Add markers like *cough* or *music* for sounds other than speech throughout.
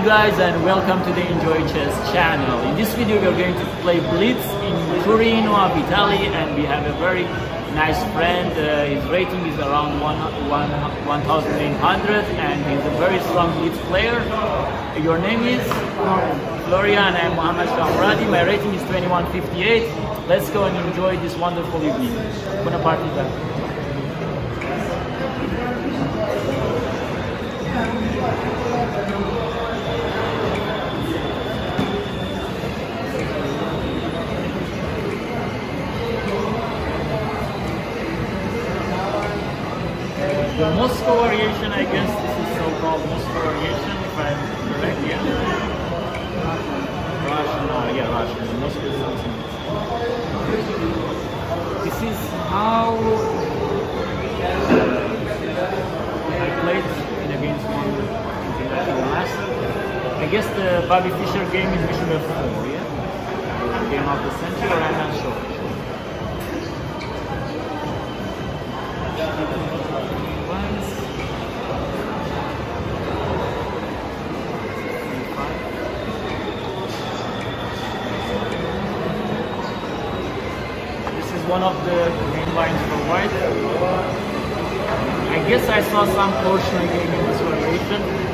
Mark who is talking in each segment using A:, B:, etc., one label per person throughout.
A: Hey guys and welcome to the Enjoy Chess channel. In this video we are going to play Blitz in Torino of Italy and we have a very nice friend. Uh, his rating is around 1800 and he's a very strong Blitz player. Your name is? Florian. I'm Mohammad Shahmoradi. My rating is 2158. Let's go and enjoy this wonderful evening. Buona partita. The Moscow variation, I guess this is so-called Moscow variation, if I'm correct, yeah? Russian, uh, yeah, Russian. The Moscow something. This is how I played in against one international master. I guess the Bobby Fischer game is bishop F4, yeah? Game of the century, I'm not sure. One of the main lines for white. I guess I saw some portion again in this variation.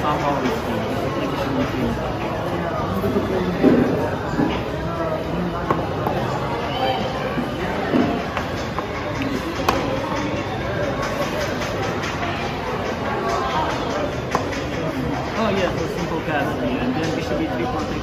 A: somehow. Oh yeah, for simple casting and then we should be 3.3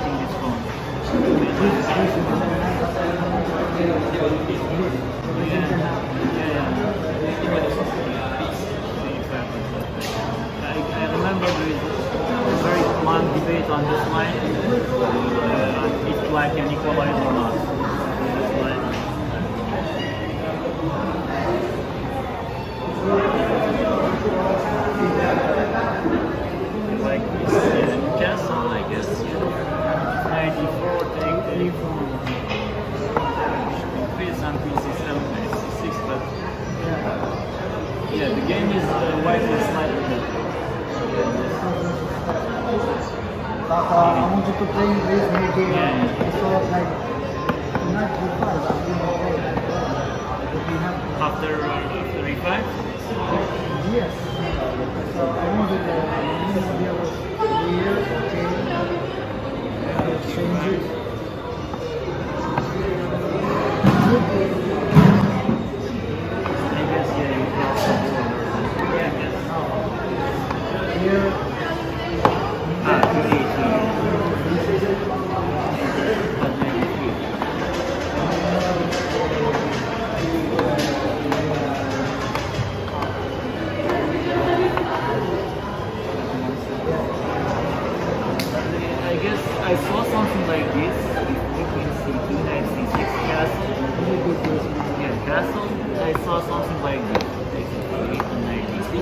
A: equalize or not. Like this uh, castle, I guess. Yeah. 94, take the increase on PC7, PC6, but yeah, the game is uh, widely slightly
B: I wanted to play in this uh, so like not we have
A: After uh, 35,
B: yes. So I wanted here,
A: I saw something like. Basically, a knight d6.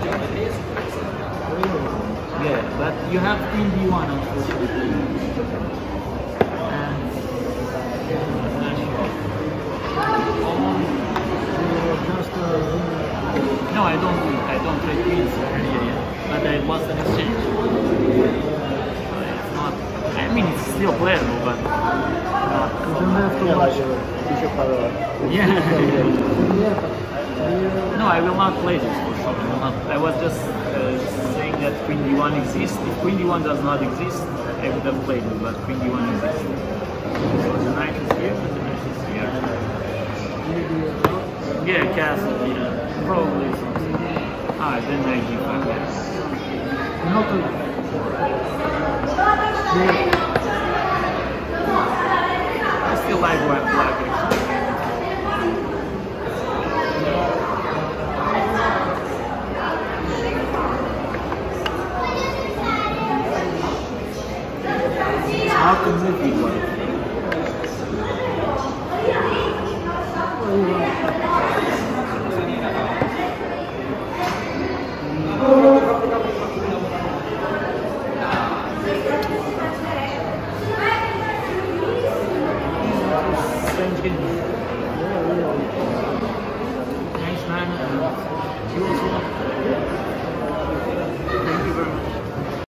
A: Yeah, but you have queen d1 unfortunately. And I'm not sure.
B: just uh,
A: No, I don't. I don't trade queens here yet. But I lost an exchange. So it's not. I mean, it's still playable, but not.
B: you don't have to watch.
A: Yeah. *laughs*
B: Yeah,
A: no, I will not play this for sure. I. I was just uh, saying that queen d1 exists. If queen d1 does not exist, I would have played it, but queen d1 exists. So the knight is here, the knight is here. Yeah, castle, yeah. Probably something. Ah, then knight g5, yeah.
B: not to here.
A: I still like black, black